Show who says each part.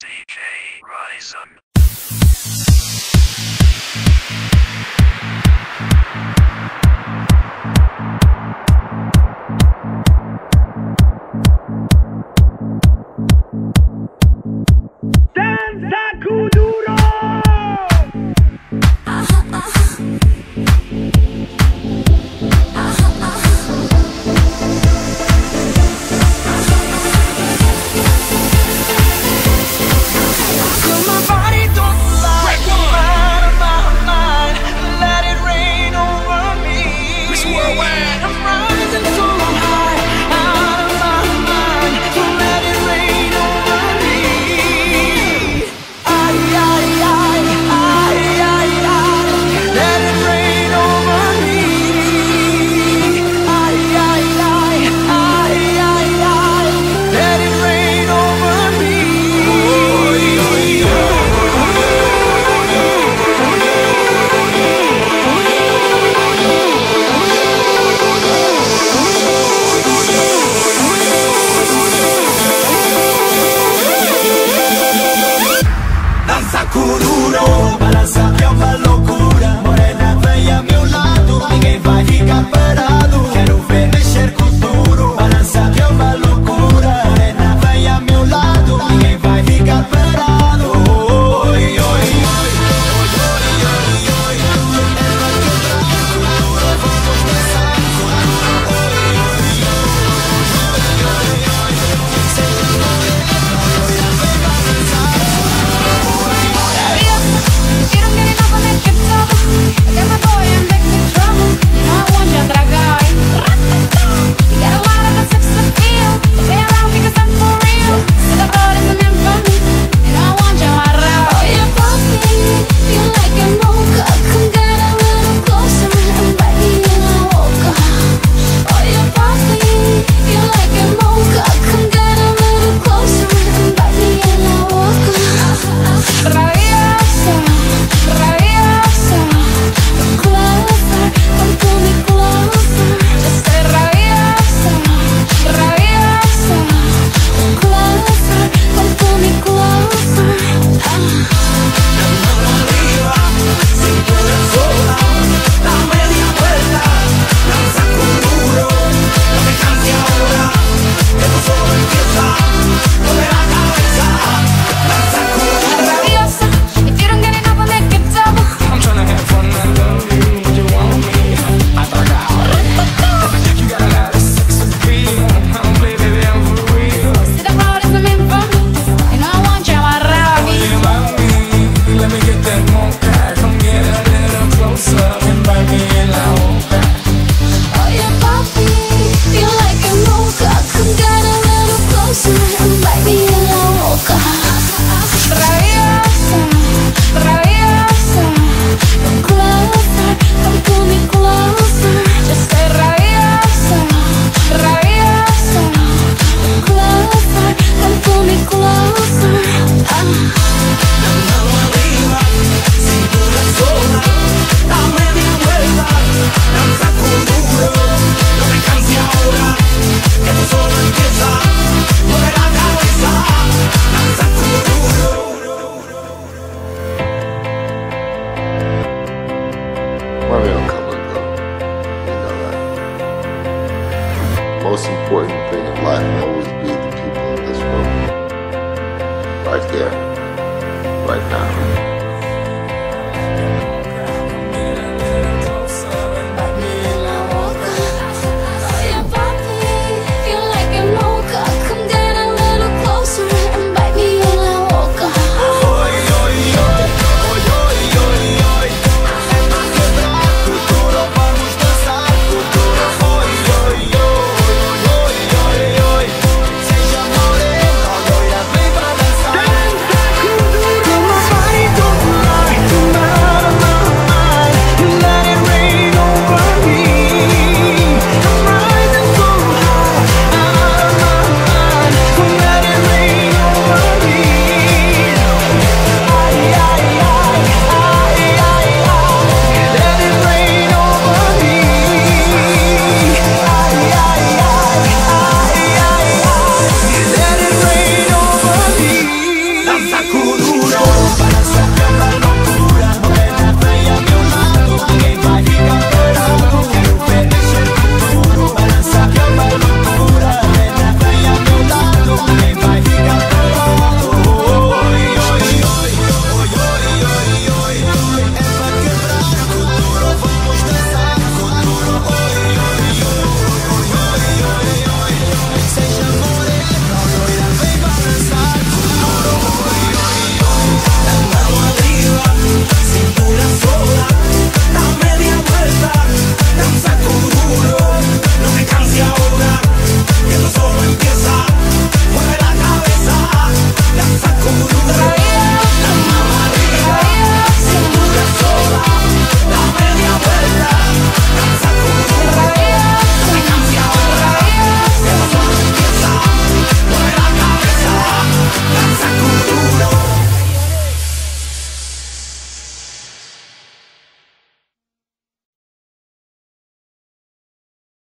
Speaker 1: DJ Ryzen.
Speaker 2: most important thing in life will always be the people in this room. Right there. Right now.